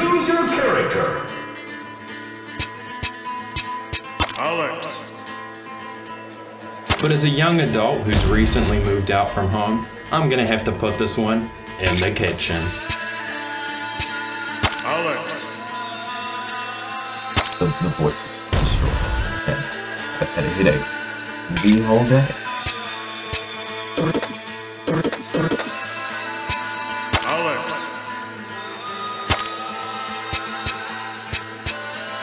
Choose your character. Alex. But as a young adult who's recently moved out from home, I'm gonna have to put this one in the kitchen. Alex. The, the voice is destroyed. And I had a headache the whole day.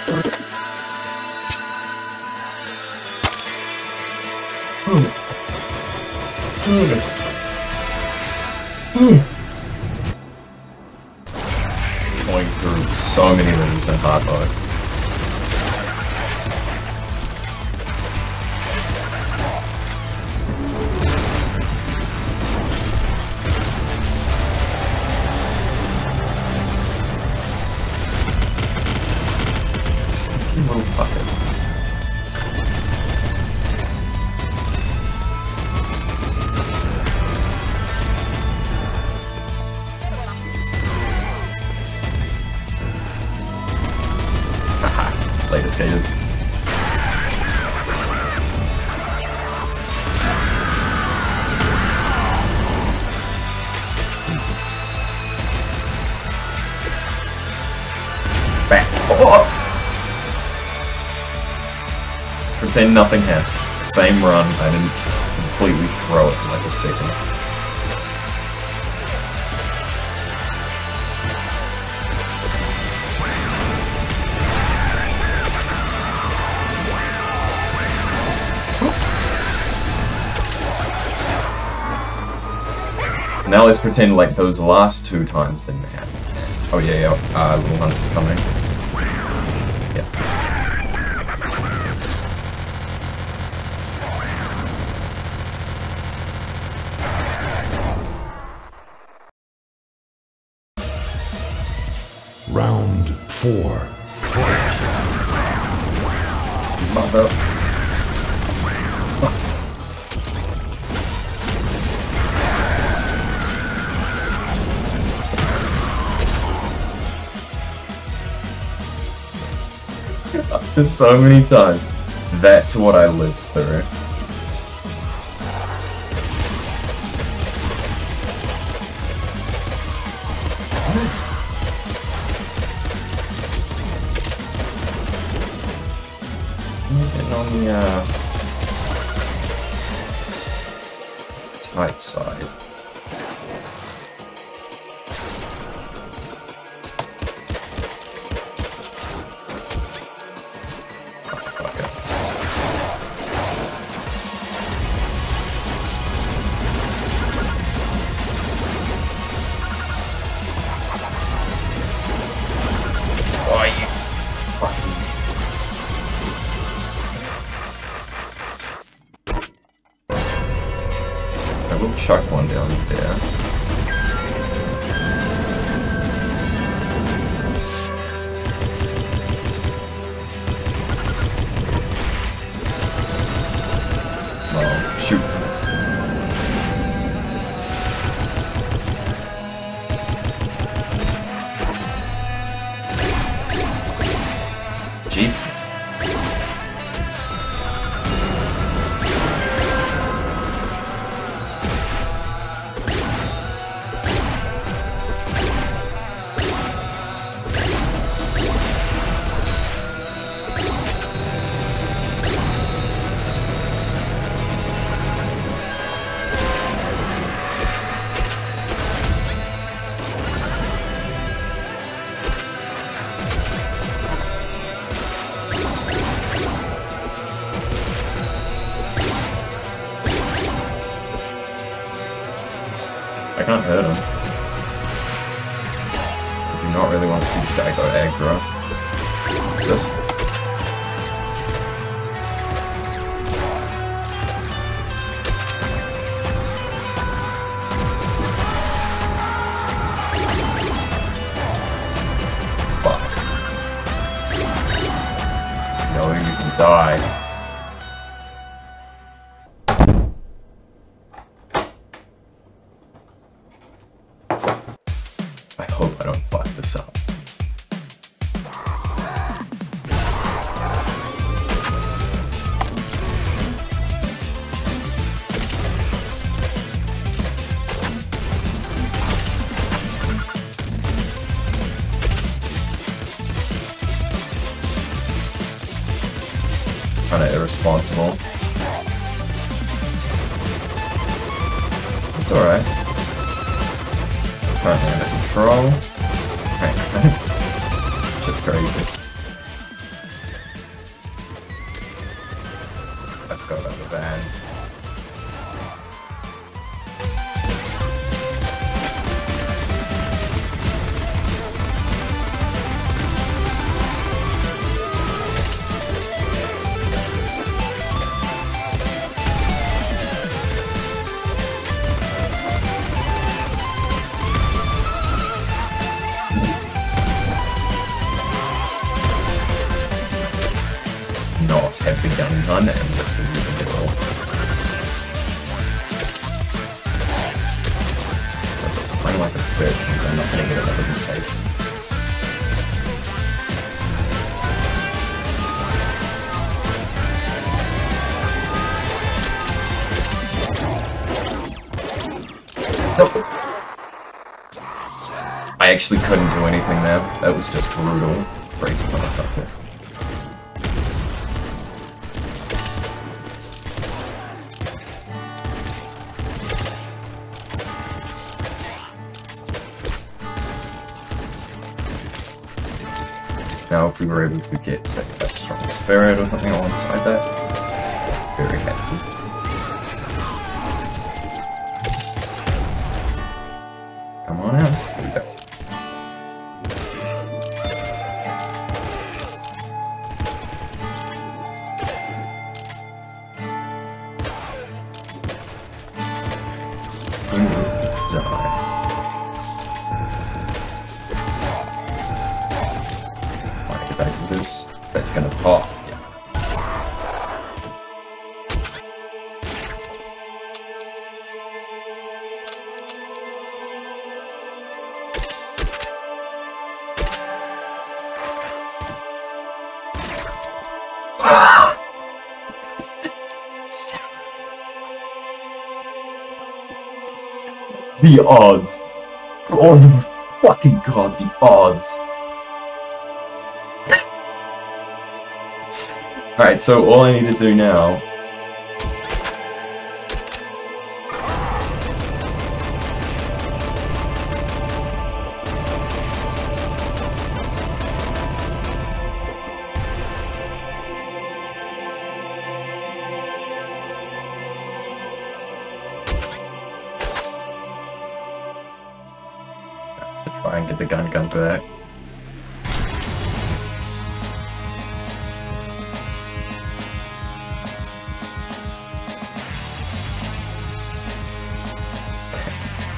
Going through so many rooms in hard Oh! Pretend nothing happened. Same run. I didn't completely throw it like a second. Now let's pretend like those last two times didn't happen. Oh yeah, yeah, uh, Little Hunter's coming. Yeah. Round four. Mother. So many times. That's what I lived through. Getting on the uh, tight side. Chuck one down there. Oh, shoot. Jesus. Can't hurt him. I do not really want to see this guy go aggro. What's this? Fuck. No, you can die. Kinda. It's alright. It's currently under control. Shit's crazy. And. I'm playing like a means I'm not gonna get another mutation. I actually couldn't do anything there. That was just brutal. Brace. Now, if we were able to get say, a strong spirit or something alongside that, very happy. Yeah. The odds. Oh fucking god, the odds. Alright, so all I need to do now... to try and get the gun gun back.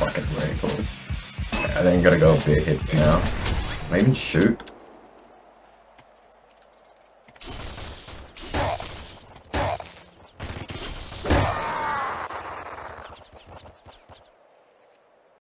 Fucking. I think I'm gonna go big hit now. Maybe shoot?